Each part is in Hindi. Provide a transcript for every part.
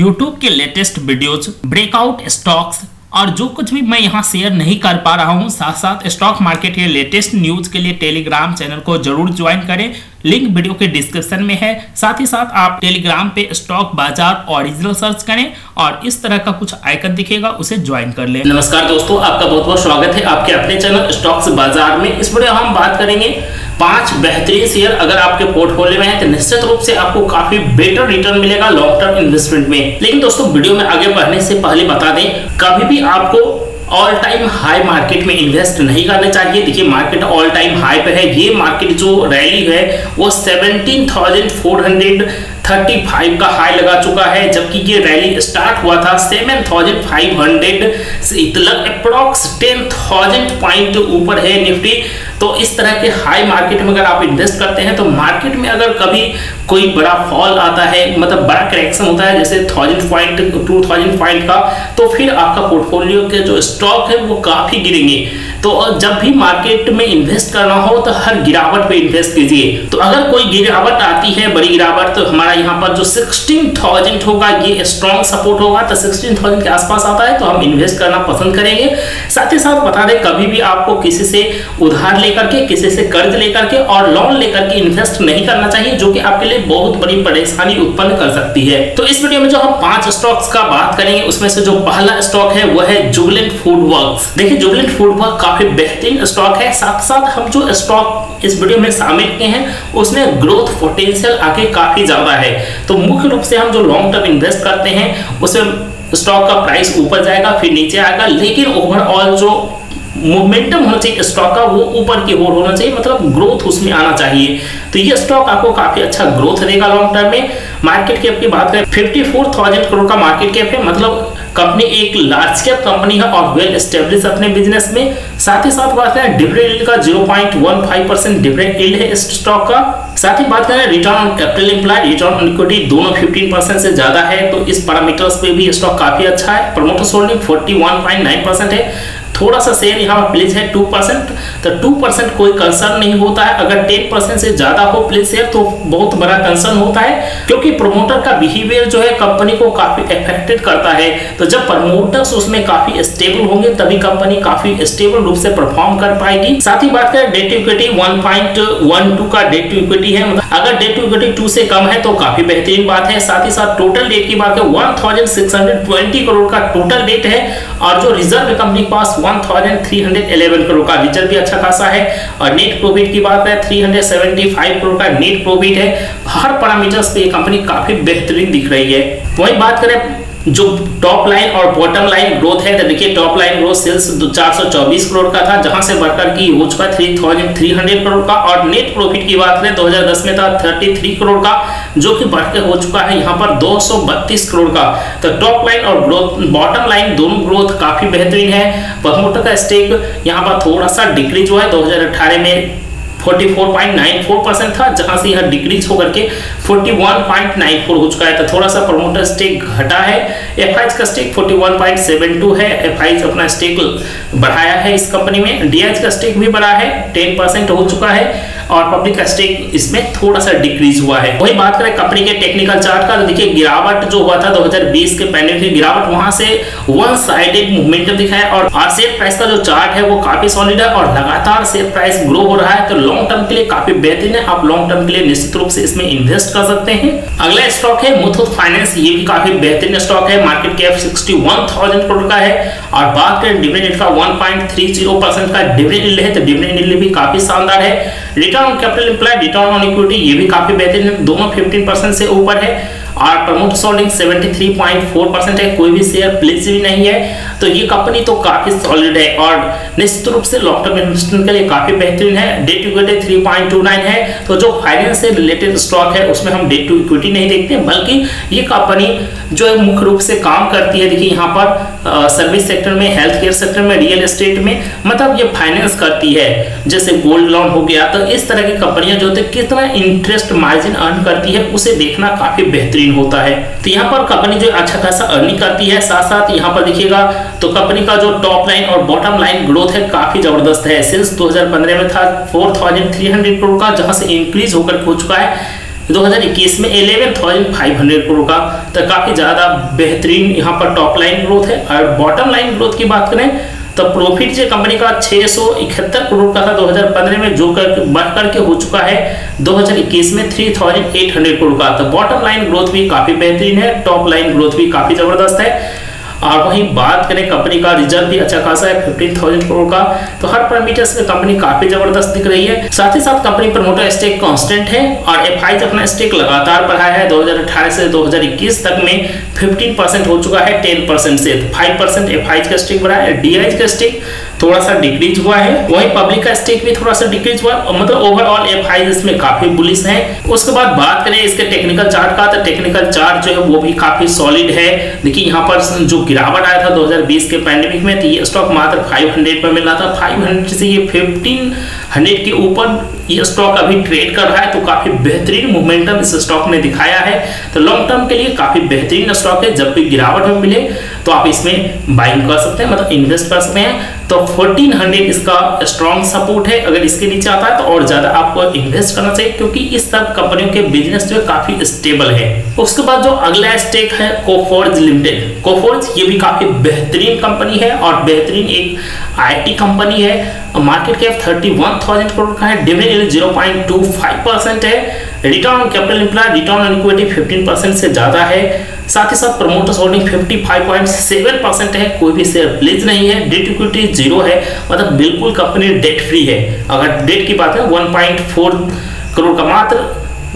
यूट्यूब के लेटेस्ट वीडियोज़ ब्रेकआउट स्टॉक्स और जो कुछ भी मैं यहाँ शेयर नहीं कर पा रहा हूँ साथ साथ स्टॉक मार्केट के लेटेस्ट न्यूज़ के लिए टेलीग्राम चैनल को ज़रूर ज्वाइन करें। लिंक वीडियो के डिस्क्रिप्शन में है। साथ ही साथ आप टेलीग्राम पे स्टॉक बाज़ार ओरिजिनल सर्च करें और इस तरह का कुछ आइकन दिखेगा, उसे ज्वाइन कर लें। नमस्कार दोस्तों, आपका बहुत बहुत स्वागत है आपके अपने चैनल स्टॉक्स बाज़ार में। इस वीडियो हम बात करेंगे पाँच बेहतरीन शेयर अगर आपके पोर्टफोलियो में है तो निश्चित रूप से आपको काफ़ी बेटर रिटर्न मिलेगा लॉन्ग टर्म इन्वेस्टमेंट में। लेकिन दोस्तों वीडियो में आगे बढ़ने से पहले बता दें, कभी भी आपको ऑल टाइम हाई मार्केट में इन्वेस्ट नहीं करना चाहिए। देखिए मार्केट ऑल टाइम हाई पे है। ये मार्केट जो रैली है, वो 17,435 का हाई लगा चुका है जबकि ये रैली स्टार्ट हुआ था 7,500 से अप्रोक्स 10,000 पॉइंट ऊपर है निफ्टी। तो इस तरह के हाई मार्केट में अगर आप इन्वेस्ट करते हैं तो मार्केट में अगर कभी कोई बड़ा फॉल आता है मतलब बड़ा करेक्शन होता है जैसे thousand point two thousand point का तो फिर आपका पोर्टफोलियो के जो स्टॉक है वो काफ़ी गिरेंगे। तो जब भी मार्केट में इन्वेस्ट करना हो तो हर गिरावट पे इन्वेस्ट कीजिए। तो अगर कोई गिरावट आती है बड़ी गिरावट तो हमारा यहाँ पर जो 16,000 होगा ये स्ट्रॉन्ग सपोर्ट होगा। तो 16,000 के आसपास आता है तो हम इन्वेस्ट करना पसंद करेंगे। साथ ही साथ बता दें कभी भी आपको किसी से उधार लेकर के किसी से कर्ज लेकर के और लोन लेकर के इन्वेस्ट नहीं करना चाहिए जो कि आपके लिए बहुत बड़ी परेशानी उत्पन्न कर सकती है। तो इस वीडियो में जो हम पाँच स्टॉक्स का बात करेंगे उसमें से जो पहला स्टॉक है वह है जुबलेंट फ़ूड वर्क देखिए जुबलेंट फ़ूड वर्क काफ़ी बेहतरीन स्टॉक है। साथ साथ हम जो स्टॉक इस वीडियो में शामिल किए हैं उसमें ग्रोथ पोटेंशियल आगे काफ़ी ज़्यादा है। तो मुख्य रूप से हम जो लॉन्ग टर्म इन्वेस्ट करते हैं उसमें स्टॉक का प्राइस ऊपर जाएगा फिर नीचे आएगा लेकिन ओवरऑल जो मोमेंटम होना चाहिए स्टॉक का वो ऊपर की ओर होना चाहिए मतलब ग्रोथ उसमें आना चाहिए। तो ये स्टॉक आपको काफ़ी अच्छा ग्रोथ देगा लॉन्ग टर्म में। मार्केट कैप की बात करें 54,000 करोड़ का मार्केट कैप है मतलब कंपनी एक लार्ज कैप कंपनी है और वेल स्टेब्लिश अपने बिज़नेस में। साथ ही साथ बात करें डिविडेंड का 0.15 परसेंट डिविडेंड है इस स्टॉक का। साथ ही बात करें return capital implied return on equity दोनों 15 परसेंट से ज़्यादा है। तो इस पैरामीटर्स पे भी स्टॉक काफ़ी अच्छा है। प्रमोटर्स होल्डिंग 41.9 परसेंट है। थोड़ा सा शेयर यहाँ प्लीज़ है टू परसेंट तो टू परसेंट कोई कंसर्न नहीं होता है। अगर टेन परसेंट से ज़्यादा हो प्लीज़ शेयर तो बहुत बड़ा कंसर्न होता है, क्योंकि प्रोमोटर का बिहेवियर जो है कंपनी को काफ़ी इफेक्टेड करता है। तो जब प्रमोटर्स उसमें काफ़ी स्टेबल होंगे, तभी कंपनी काफ़ी स्टेबल रूप से परफॉर्म कर पाएगी। साथ ही बात करें डेट इक्विटी वन का डेट इक्विटी है मतलब अगर डेट टू इक्विटी टू से कम है तो काफ़ी बेहतरीन बात है। साथ ही साथ टोटल डेट की बात करें 1620 करोड़ का टोटल डेट है और जो रिज़र्व कंपनी के पास 1311 करोड़ का रिज़र्व भी अच्छा खासा है। और नेट प्रॉफिट की बात है 375 करोड़ का नेट प्रॉफिट है। हर पैरामीटर्स पे कंपनी काफ़ी बेहतरीन दिख रही है। वही बात करें जो टॉप लाइन और बॉटम लाइन ग्रोथ है तो देखिए top line growth sales 424 crore का था, जहाँ से बढ़कर की हो चुका है 3300 करोड़ का और नेट प्रॉफिट की बात करें 2010 में था 33 करोड़ का, जो कि बढ़कर हो चुका है, यहाँ पर 232 करोड़ का। तो टॉप लाइन और ग्रोथ बॉटम लाइन दोनों ग्रोथ काफ़ी बेहतरीन है। प्रमोटर का स्टेक यहाँ पर थोड़ा सा डिक्रीज हुआ है, दो हज़ार अठारह में 44.94 परसेंट था, जहाँ से यह डिक्रीज होकर के 41.94 हो चुका है। तो थोड़ा सा प्रमोटर स्टेक घटा है। एफ़ का स्टेक 41.72 है। एफ़ अपना स्टेक बढ़ाया है इस कंपनी में। डी का स्टेक भी बढ़ा है। 10 परसेंट हो चुका है। और पब्लिक स्टेक इसमें थोड़ा सा डिक्रीज हुआ है। वही बात करें कंपनी के टेक्निकल चार्ट का तो देखिए गिरावट जो हुआ था 2020 के पैंडेमिक की गिरावट वहाँ से वन साइडेड मूवमेंट दिखाया और शेयर प्राइस का जो चार्ट है वो काफ़ी सॉलिड है और लगातार शेयर प्राइस ग्रो हो रहा है तो लॉन्ग टर्म के लिए काफ़ी बेहतरीन है। आप लॉन्ग टर्म के लिए निश्चित रूप से इसमें इन्वेस्ट कर सकते हैं। अगला स्टॉक है मुथूट फाइनेंस ये भी काफ़ी बेहतरीन स्टॉक है। मार्केट कैप 61,000 करोड़ का है और बात करें डिविडेंड का 1.30 परसेंट का डिविडेंड है तो डिविडेंड भी काफ़ी शानदार है। Return on capital implied return on equity ये भी काफ़ी बेहतरीन है। दोनों 15 परसेंट से ऊपर है। और प्रमोट होल्डिंग 73.4 परसेंट है, कोई भी शेयर प्लेस भी नहीं है। तो ये कंपनी तो काफ़ी सॉलिड है और निश्चित रूप से लॉन्ग टर्म इन्वेस्टमेंट के लिए काफ़ी बेहतरीन है। डेट इक्विटी 3.29 है। तो जो फाइनेंस से रिलेटेड स्टॉक है, उसमें हम डेट टू इक्विटी नहीं देखते, बल्कि ये कंपनी जो है मुख्य रूप से काम करती है। देखिए, यहाँ पर सर्विस सेक्टर में हेल्थ केयर सेक्टर में रियल एस्टेट में मतलब ये फाइनेंस करती है। जैसे गोल्ड लोन हो गया तो इस तरह की कंपनियाँ जो होती है, कितना इंटरेस्ट मार्जिन अर्न करती है, उसे देखना काफ़ी बेहतरीन होता है। तो यहाँ पर कंपनी जो अच्छा खासा अर्निंग करती है साथ साथ यहाँ पर देखिएगा तो कंपनी का जो टॉप लाइन और बॉटम लाइन ग्रोथ है काफ़ी ज़बरदस्त है। सिंस 2015 में था 4,300 करोड़ का जहाँ से इंक्रीज होकर हो चुका है 2021 में 11,500 करोड़ का तो काफ़ी ज़्यादा बेहतरीन यहाँ पर टॉप लाइन ग्रोथ है। और बॉटम लाइन ग्रोथ की बात करें तो प्रॉफिट जो कंपनी का छह सौ इकहत्तर करोड़ का था 2015 में जो कर बढ़ करके हो चुका है। 2021 में 3,800 करोड़ का तो बॉटम लाइन ग्रोथ भी काफ़ी बेहतरीन है टॉप लाइन ग्रोथ भी काफ़ी ज़बरदस्त है। और वहीं बात करें कंपनी का रिज़ल्ट भी अच्छा खासा है फिफ्टीन थाउज़ेंड करोड़ का। तो हर पैरामीटर्स में कंपनी काफ़ी ज़बरदस्त दिख रही है। साथ ही साथ कंपनी प्रमोटर स्टेक कांस्टेंट है और एफ़ आई अपना स्टेक लगातार बढ़ाया है 2018 से 2021 तक में 15 परसेंट हो चुका है 10 परसेंट से। फाइव परसेंट एफ़ आई का स्टेक बढ़ाया है डीआई का स्टेक थोड़ा सा डिक्रीज हुआ है। वही पब्लिक का स्टेक भी थोड़ा सा डिक्रीज हुआ। मतलब ओवरऑल एफ़ आई इसमें काफ़ी बुलिस है। उसके बाद बात करें इसके टेक्निकल चार्ट का तो टेक्निकल चार्ट जो है वो भी काफ़ी सॉलिड है। देखिए यहाँ पर जो गिरावट आया था 2020 के पैंडेमिक में तो ये स्टॉक मात्र 500 पर मिल रहा था 500 से ये 1500 के ऊपर ये स्टॉक अभी ट्रेड कर रहा है तो काफ़ी बेहतरीन मोमेंटम इस स्टॉक ने दिखाया है। तो लॉन्ग टर्म के लिए काफ़ी बेहतरीन स्टॉक है। जब भी गिरावट में मिले तो आप इसमें बाइंग कर सकते हैं मतलब इन्वेस्ट कर सकते हैं। तो 1400 इसका स्ट्रॉन्ग सपोर्ट है। अगर इसके नीचे आता है तो और ज़्यादा आपको इन्वेस्ट करना चाहिए क्योंकि इस सब कंपनियों के बिज़नेस जो काफ़ी स्टेबल है। उसके बाद जो अगला स्टेक है कोफोर्ज लिमिटेड कोफोर्ज ये भी काफ़ी बेहतरीन कंपनी है और बेहतरीन एक आईटी कंपनी है। मार्केट कैप 31,000 करोड़ का है। डिविडेंड 0.25 परसेंट है। Return on capital employ return on equity 15 percent से ज़्यादा है। साथ ही साथ प्रमोटर्स होल्डिंग 55.7 परसेंट है। कोई भी शेयर प्लीज़ नहीं है। डेट इक्विटी ज़ीरो है। मतलब बिल्कुल कंपनी डेट फ्री है। अगर डेट की बात है 1.4 करोड़ का मात्र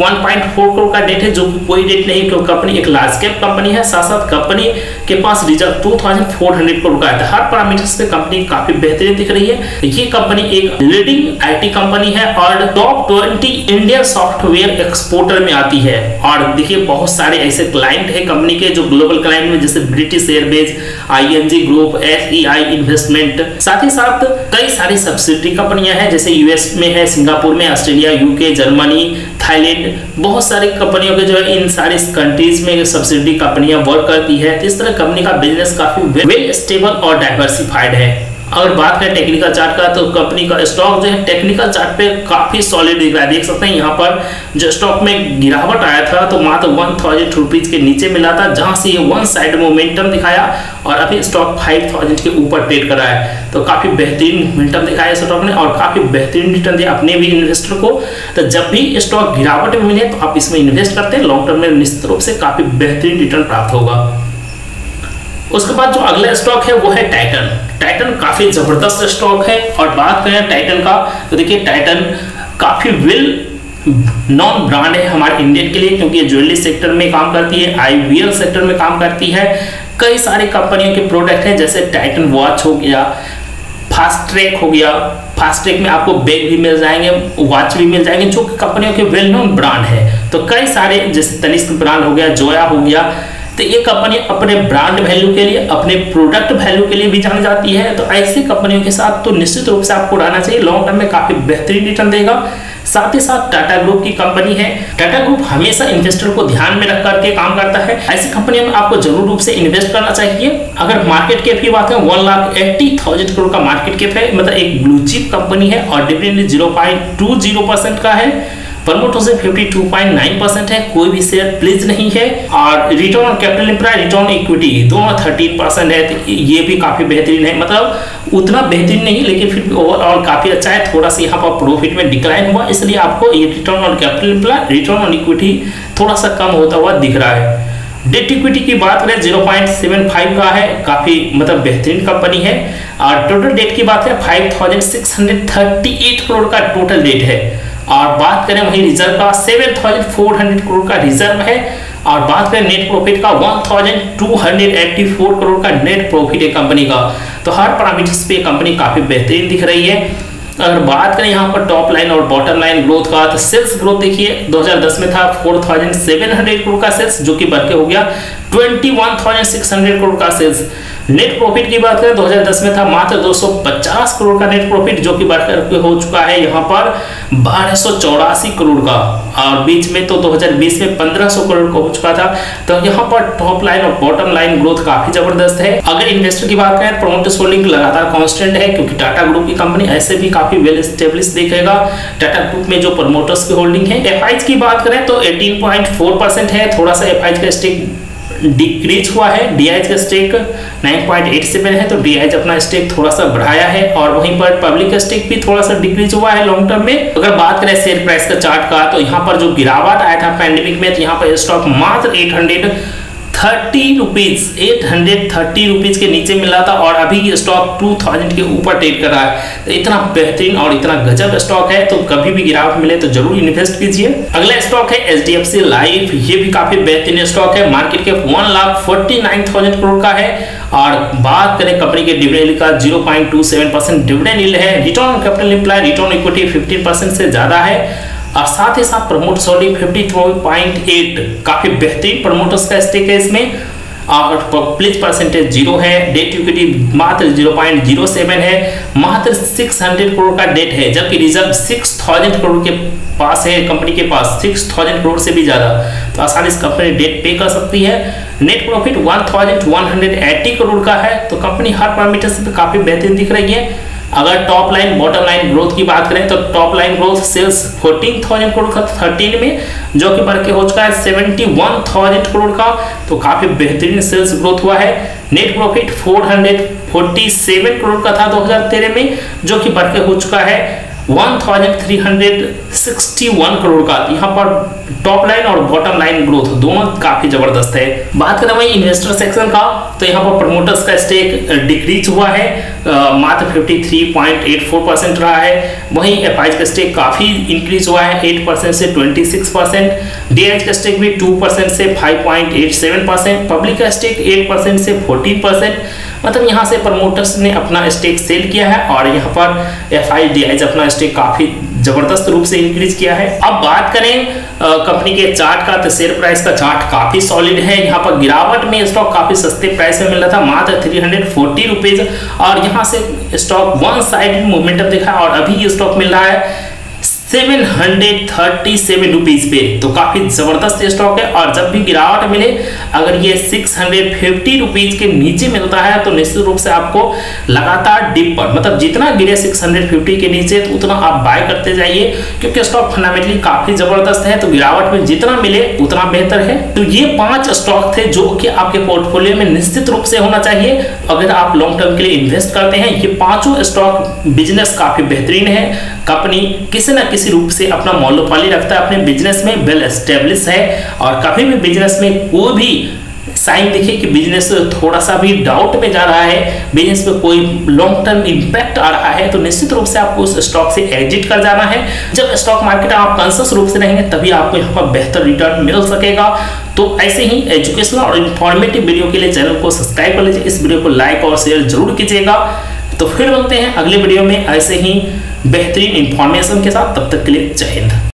1.4 करोड़ का डेट है, जो कोई डेट नहीं, क्योंकि कंपनी एक लार्ज कैप कंपनी है। साथ साथ कंपनी के पास रिज़र्व 2400 करोड़ का है। हर पैरामीटर्स पे कंपनी काफ़ी बेहतरीन दिख रही है। ये कंपनी एक लीडिंग आईटी कंपनी है और टॉप 20 इंडियन सॉफ्टवेयर एक्सपोर्टर में आती है। और देखिए, बहुत सारे ऐसे क्लाइंट है कंपनी के जो ग्लोबल क्लाइंट में, जैसे British Airways ING group S investment साथ ही साथ कई सारी सब्सिडी कंपनियाँ हैं, जैसे यूएस में है सिंगापुर में ऑस्ट्रेलिया यूके जर्मनी थाईलैंड बहुत सारी कंपनियों के जो है, इन सारी कंट्रीज़ में सब्सिडी कंपनियाँ वर्क करती है। तो इस तरह कंपनी का बिज़नेस काफ़ी वेल स्टेबल और डाइवर्सिफाइड है। अगर बात करें टेक्निकल चार्ट का तो कंपनी का स्टॉक जो है टेक्निकल चार्ट पे काफ़ी सॉलिड दिख रहा है। देख सकते हैं यहाँ पर जो स्टॉक में गिरावट आया था तो मात्र वन थाउज़ेंड रुपीज़ के नीचे मिला था, जहाँ से ये वन साइड मोमेंटम दिखाया और अभी स्टॉक फाइव थाउज़ेंड के ऊपर ट्रेड कर है। तो काफ़ी बेहतरीन मोमेंटम दिखाया स्टॉक ने और काफ़ी बेहतरीन रिटर्न दिया अपने भी इन्वेस्टर को। तो जब भी स्टॉक गिरावट में मिले तो आप इसमें इन्वेस्ट करते हैं। लॉन्ग टर्म में निश्चित रूप से काफ़ी बेहतरीन रिटर्न प्राप्त होगा। उसके बाद जो अगला स्टॉक है वो है टाइटन टाइटन काफ़ी ज़बरदस्त स्टॉक है और बात करें टाइटन का तो देखिए टाइटन काफ़ी वेल नॉन ब्रांड है हमारे इंडियन के लिए, क्योंकि ये ज्वेलरी सेक्टर में काम करती है आईवीएल सेक्टर में काम करती है। कई सारी कंपनियों के प्रोडक्ट हैं, जैसे टाइटन वॉच हो गया फास्ट ट्रैक हो गया। फास्ट ट्रैक में आपको बैग भी मिल जाएँगे वॉच भी मिल जाएँगे, जो कंपनियों के वेल नोन ब्रांड है। तो कई सारे, जैसे तनिष्क ब्रांड हो गया जोया हो गया तो ये कंपनी अपने ब्रांड वैल्यू के लिए, अपने प्रोडक्ट वैल्यू के लिए भी जानी जाती है। तो ऐसी कंपनियों के साथ तो निश्चित रूप से आपको रहना चाहिए। लॉन्ग टर्म में काफ़ी बेहतरीन रिटर्न देगा। साथ ही साथ टाटा ग्रुप की कंपनी है। टाटा ग्रुप हमेशा इन्वेस्टर को ध्यान में रख करके काम करता है। ऐसी कंपनियों में आपको ज़रूर रूप से इन्वेस्ट करना चाहिए। अगर मार्केट कैप की बात है one lakh eighty thousand crore का मार्केट कैप है। मतलब एक ब्लू चिप कंपनी है और dividend zero point two zero percent का है। प्रमोटर से 52.9 परसेंट है, कोई भी शेयर प्लीज़ नहीं है। और return on capital employ return equity दोनों 13 परसेंट है तो ये भी काफ़ी बेहतरीन है। मतलब उतना बेहतरीन नहीं, लेकिन फिर ओवरऑल काफ़ी अच्छा है। थोड़ा सा यहाँ पर प्रॉफिट में डिक्लाइन हुआ, इसलिए आपको ये return on capital employ return on equity थोड़ा सा कम होता हुआ दिख रहा है। डेट इक्विटी की बात करें 0.75 का है, काफ़ी मतलब बेहतरीन कंपनी है। और टोटल डेट की बात है 5638 करोड़ का टोटल डेट है। और बात करें वही रिज़र्व का 7400 करोड़ का रिज़र्व है। और बात करें नेट प्रॉफिट का 1284 करोड़ का नेट प्रॉफिट है कंपनी का। तो हर पैरामीटर्स पे कंपनी काफ़ी बेहतरीन दिख रही है। अगर बात करें यहाँ पर टॉप लाइन और बॉटम लाइन ग्रोथ का तो सेल्स ग्रोथ देखिए 2010 में था 4700 करोड़ का सेल्स जो कि बढ़ के हो गया 21,600 करोड़ का सेल्स नेट प्रॉफिट की बात करें 2010 में था मात्र 250 करोड़ का नेट प्रॉफिट जो कि बढ़कर हो चुका है यहाँ पर बारह करोड़ का। और बीच में तो 2020 में 1500 करोड़ का हो चुका था। तो यहाँ पर टॉप लाइन और बॉटम लाइन ग्रोथ काफ़ी ज़बरदस्त है। अगर इन्वेस्टर की बात करें प्रोमोटर्स होल्डिंग लगातार कांस्टेंट है, क्योंकि टाटा ग्रुप की कंपनी ऐसे भी काफ़ी वेल स्टेब्लिश देखेगा। टाटा ग्रुप में जो प्रमोटर्स की होल्डिंग है एफआई की बात करें तो एटीन है। थोड़ा सा एफआई का स्टेक डिक्रीज हुआ है। डीआईज का स्टेक 9.87 है तो डीआईज अपना स्टेक थोड़ा सा बढ़ाया है और वहीं पर पब्लिक स्टेक भी थोड़ा सा डिक्रीज हुआ है लॉन्ग टर्म में। अगर बात करें शेयर प्राइस का चार्ट का तो यहाँ पर जो गिरावट आया था पैंडेमिक में तो यहाँ पर स्टॉक मात्र 800 thirty rupees eight hundred thirty rupees के नीचे मिला था और अभी स्टॉक टू थाउज़ेंड के ऊपर ट्रेड कर रहा है। तो इतना बेहतरीन और इतना गजब स्टॉक है तो कभी भी गिरावट मिले तो ज़रूर इन्वेस्ट कीजिए। अगला स्टॉक है H D F C life ये भी काफ़ी बेहतरीन स्टॉक है। मार्केट के one lakh forty nine thousand crore का है। और बात करें कंपनी के डिविडेंड का 0.27 परसेंट डिविडेंड है। Return capital employ return equity 15 percent से ज़्यादा है। और साथ ही साथ प्रमोटर्स होल्डिंग 53.8 काफ़ी बेहतरीन प्रमोटर्स का स्टेक है इसमें। और पब्लिक परसेंटेज ज़ीरो है डेट इक्विटी मात्र 0.07 है। मात्र 600 करोड़ का डेट है, जबकि रिज़र्व 6000 करोड़ के पास है कंपनी के पास 6000 करोड़ से भी ज़्यादा। तो आसानी से कंपनी डेट पे कर सकती है। नेट प्रॉफिट 1180 करोड़ का है तो कंपनी हर पैरामीटर से काफ़ी बेहतरीन दिख रही है। अगर top line bottom line growth की बात करें तो top line growth sales 14,000 crore का 13 में जो कि बढ़ के हो चुका है 71,000 करोड़ का तो काफ़ी बेहतरीन सेल्स ग्रोथ हुआ है। नेट प्रॉफिट 447 करोड़ का था 2013 में जो कि बढ़ के हो चुका है 1361 करोड़ का। यहाँ पर टॉप लाइन और बॉटम लाइन ग्रोथ दोनों काफ़ी ज़बरदस्त है। बात करें वही इन्वेस्टर सेक्शन का तो यहाँ पर प्रमोटर्स का स्टेक डिक्रीज हुआ है। मात्र 53.84 परसेंट रहा है। वहीं एफ़ का स्टेक काफ़ी इंक्रीज हुआ है 8 परसेंट से 26 परसेंट डी का स्टेक भी 2 परसेंट से 5.87 परसेंट पब्लिक का स्टेक 8 परसेंट से 14 परसेंट मतलब यहाँ से प्रमोटर्स ने अपना स्टेक सेल किया है और यहाँ पर एफ़ आई अपना स्टेक काफ़ी ज़बरदस्त रूप से इंक्रीज किया है। अब बात करें कंपनी के चार्ट का तो शेयर प्राइस का चार्ट काफ़ी सॉलिड है। यहाँ पर गिरावट में स्टॉक काफ़ी सस्ते प्राइस में मिल रहा था, मात्र थ्री हंड्रेड फोर्टी रुपीज़ और यहाँ से स्टॉक वन साइड मोमेंटम देखा और अभी ये स्टॉक मिल रहा है seven hundred thirty seven rupees पे। तो काफ़ी ज़बरदस्त स्टॉक है और जब भी गिरावट मिले, अगर ये सिक्स हंड्रेड फिफ्टी रुपीज़ के नीचे मिलता है तो निश्चित रूप से आपको लगातार डिप पर मतलब जितना गिरे सिक्स हंड्रेड फिफ्टी के नीचे तो उतना आप बाय करते जाइए, क्योंकि स्टॉक फंडामेंटली काफ़ी ज़बरदस्त है। तो गिरावट में जितना मिले, उतना बेहतर है। तो ये पाँच स्टॉक थे जो कि आपके पोर्टफोलियो में निश्चित रूप से होना चाहिए। अगर आप लॉन्ग टर्म के लिए इन्वेस्ट करते हैं, ये पाँचों स्टॉक बिज़नेस काफ़ी बेहतरीन है। कंपनी किसी न किसी रूप से अपना मोनोपोली रखता है, अपने बिज़नेस में वेल एस्टेब्लिश है और कभी भी बिज़नेस में कोई भी साइन दिखे कि बिज़नेस थोड़ा सा भी डाउट में जा रहा है बिज़नेस में कोई लॉन्ग टर्म इंपैक्ट आ रहा है तो निश्चित रूप से आपको उस स्टॉक से एग्जिट कर जाना है। जब स्टॉक मार्केट आप कॉन्सियस रूप से रहेंगे, तभी आपको यहाँ पर बेहतर रिटर्न मिल सकेगा। तो ऐसे ही एजुकेशनल और इन्फॉर्मेटिव वीडियो के लिए चैनल को सब्सक्राइब कर लीजिए। इस वीडियो को लाइक और शेयर ज़रूर कीजिएगा। तो फिर मिलते हैं अगले वीडियो में। ऐसे ही बेहतरीन इंफॉर्मेशन के साथ तब तक के लिए जय हिंद।